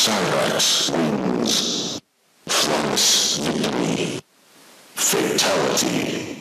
Cyrax wins. Flawless victory. Fatality.